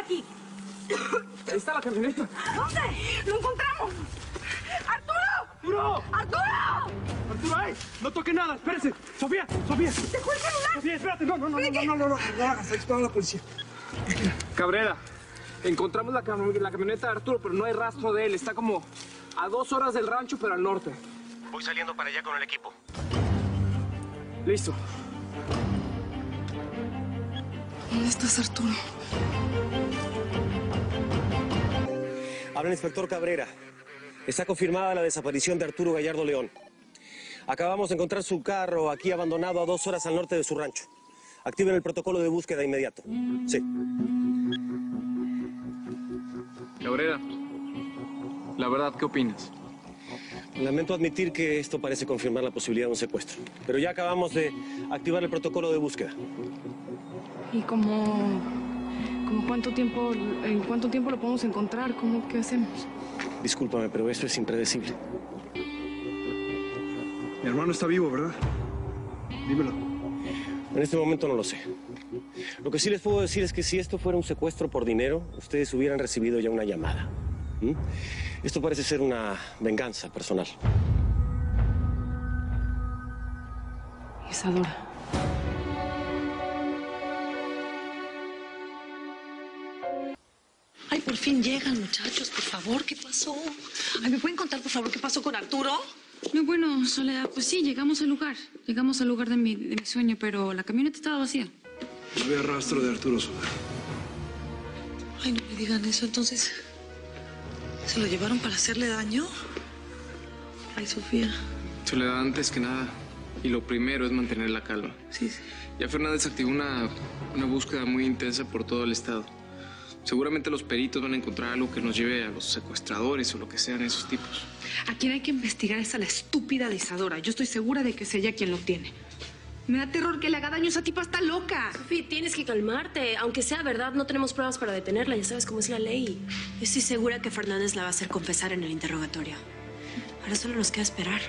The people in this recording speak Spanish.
aquí? Ahí está la camioneta. ¿Dónde? ¡Lo encontramos! ¡Arturo! ¡Arturo! ¡Arturo! ¡Arturo, ay! ¡No toque nada! ¡Espérese! ¡Sofía! ¡Sofía! ¡Se fue el celular! ¡Sofía, espérate! No, no, no, no, no, no, no, no, hagas. Ahí está la policía. Cabrera, encontramos la, cam la camioneta de Arturo, pero no hay rastro de él. Está como a dos horas del rancho, pero al norte. Voy saliendo para allá con el equipo. Listo. ¿Dónde estás, Arturo? Habla el inspector Cabrera. Está confirmada la desaparición de Arturo Gallardo León. Acabamos de encontrar su carro aquí abandonado a dos horas al norte de su rancho. Activen el protocolo de búsqueda inmediato. Sí. Cabrera, la verdad, ¿qué opinas? Lamento admitir que esto parece confirmar la posibilidad de un secuestro. Pero ya acabamos de activar el protocolo de búsqueda. ¿Y cómo, cómo cuánto tiempo, en cuánto tiempo lo podemos encontrar? ¿Cómo, qué hacemos? Discúlpame, pero esto es impredecible. Mi hermano está vivo, ¿verdad? Dímelo. En este momento no lo sé. Lo que sí les puedo decir es que si esto fuera un secuestro por dinero, ustedes hubieran recibido ya una llamada. ¿Mm? Esto parece ser una venganza personal. Isadora. Por fin llegan, muchachos, por favor, ¿qué pasó? Ay, ¿me pueden contar, por favor, qué pasó con Arturo? No, bueno, Soledad, pues sí, llegamos al lugar. Llegamos al lugar de mi, de mi sueño, pero la camioneta estaba vacía. No había rastro de Arturo Soler. Ay, no me digan eso, entonces. ¿Se lo llevaron para hacerle daño? Ay, Sofía. Soledad, antes que nada, y lo primero es mantener la calma. Sí, sí. Ya Fernández activó una, una búsqueda muy intensa por todo el estado. Seguramente los peritos van a encontrar algo que nos lleve a los secuestradores o lo que sean esos tipos. A quien hay que investigar es a la estúpida de Isadora. Yo estoy segura de que es ella quien lo tiene. Me da terror que le haga daño. Esa tipa está loca. Sofi, tienes que calmarte. Aunque sea verdad, no tenemos pruebas para detenerla. Ya sabes cómo es la ley. Estoy segura que Fernández la va a hacer confesar en el interrogatorio. Ahora solo nos queda esperar.